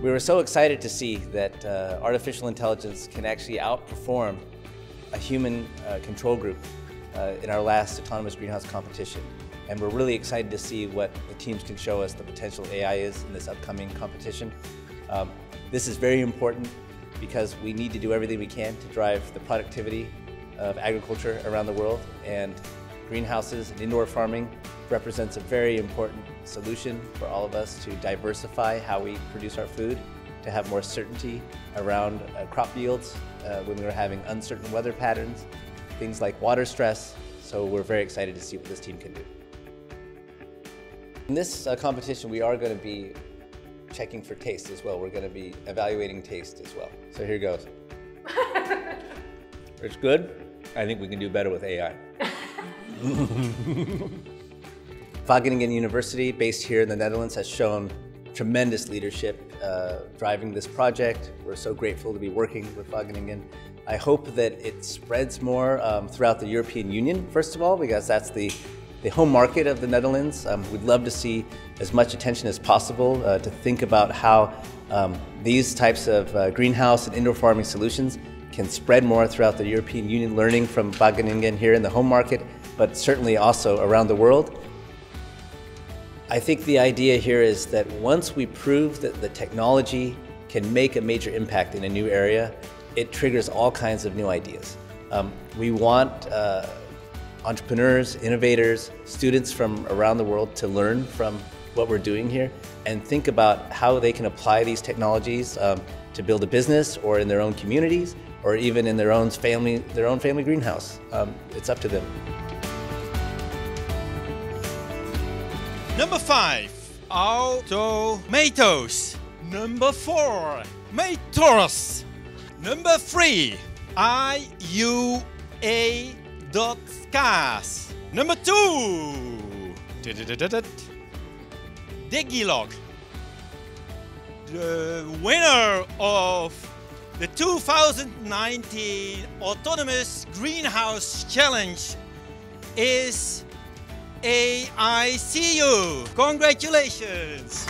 We were so excited to see that uh, artificial intelligence can actually outperform a human uh, control group uh, in our last autonomous greenhouse competition. And we're really excited to see what the teams can show us the potential AI is in this upcoming competition. Um, this is very important because we need to do everything we can to drive the productivity of agriculture around the world. And greenhouses and indoor farming represents a very important solution for all of us to diversify how we produce our food, to have more certainty around uh, crop yields uh, when we're having uncertain weather patterns, things like water stress. So we're very excited to see what this team can do. In this uh, competition, we are going to be checking for taste as well. We're going to be evaluating taste as well. So here goes. it's good. I think we can do better with AI. Wageningen University, based here in the Netherlands, has shown tremendous leadership uh, driving this project. We're so grateful to be working with Wageningen. I hope that it spreads more um, throughout the European Union, first of all, because that's the, the home market of the Netherlands. Um, we'd love to see as much attention as possible uh, to think about how um, these types of uh, greenhouse and indoor farming solutions can spread more throughout the European Union, learning from Wageningen here in the home market, but certainly also around the world. I think the idea here is that once we prove that the technology can make a major impact in a new area, it triggers all kinds of new ideas. Um, we want uh, entrepreneurs, innovators, students from around the world to learn from what we're doing here and think about how they can apply these technologies um, to build a business or in their own communities or even in their own family, their own family greenhouse. Um, it's up to them. Number five, tomatoes. Number four, Matoros. Number three, IUA dot scars. Number two, Digilog. The winner of the 2019 Autonomous Greenhouse Challenge is AICU. Congratulations!